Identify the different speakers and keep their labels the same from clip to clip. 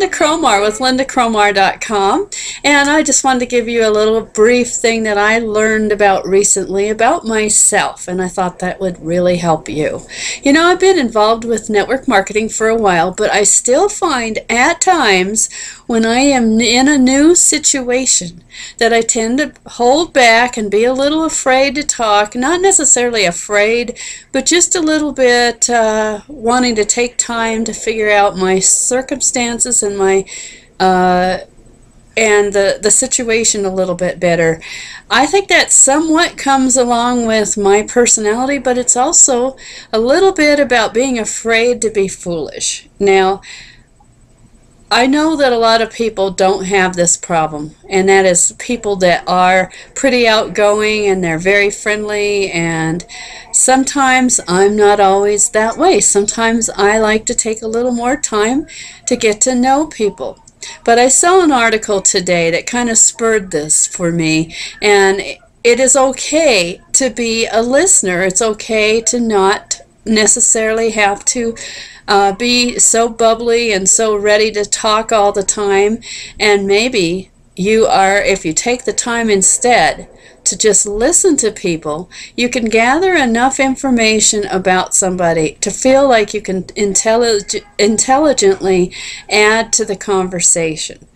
Speaker 1: Lynda Cromar with lyndacromar.com, and I just wanted to give you a little brief thing that I learned about recently about myself, and I thought that would really help you. You know, I've been involved with network marketing for a while, but I still find at times when I am in a new situation that I tend to hold back and be a little afraid to talk, not necessarily afraid, but just a little bit uh, wanting to take time to figure out my circumstances and my uh, and the, the situation a little bit better. I think that somewhat comes along with my personality, but it's also a little bit about being afraid to be foolish. Now, I know that a lot of people don't have this problem, and that is people that are pretty outgoing and they're very friendly. And sometimes I'm not always that way. Sometimes I like to take a little more time to get to know people. But I saw an article today that kind of spurred this for me, and it is okay to be a listener. It's okay to not necessarily have to uh, be so bubbly and so ready to talk all the time. And maybe you are, if you take the time instead to just listen to people, you can gather enough information about somebody to feel like you can intellig- intelligently add to the conversation.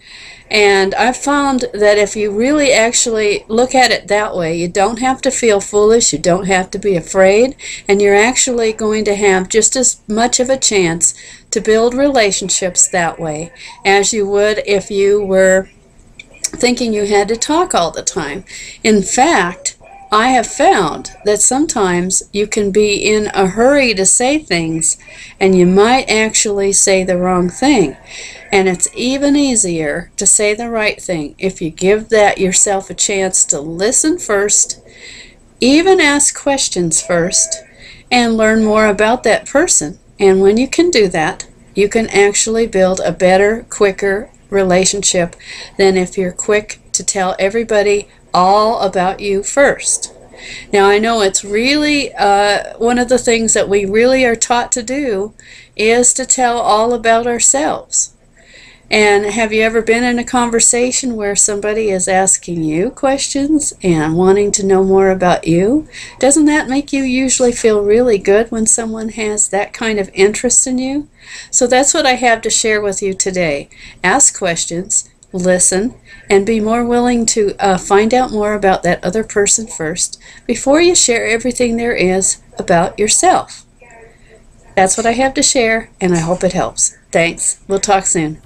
Speaker 1: And I've found that if you really actually look at it that way, you don't have to feel foolish, you don't have to be afraid, and you're actually going to have just as much of a chance to build relationships that way as you would if you were thinking you had to talk all the time. In fact, I have found that sometimes you can be in a hurry to say things and you might actually say the wrong thing. And it's even easier to say the right thing if you give that yourself a chance to listen first, even ask questions first, and learn more about that person. And when you can do that, you can actually build a better, quicker relationship than if you're quick to tell everybody all about you first. Now, I know it's really uh, one of the things that we really are taught to do is to tell all about ourselves. And have you ever been in a conversation where somebody is asking you questions and wanting to know more about you? Doesn't that make you usually feel really good when someone has that kind of interest in you? So that's what I have to share with you today. Ask questions, listen, and be more willing to uh, find out more about that other person first before you share everything there is about yourself. That's what I have to share, and I hope it helps. Thanks. We'll talk soon.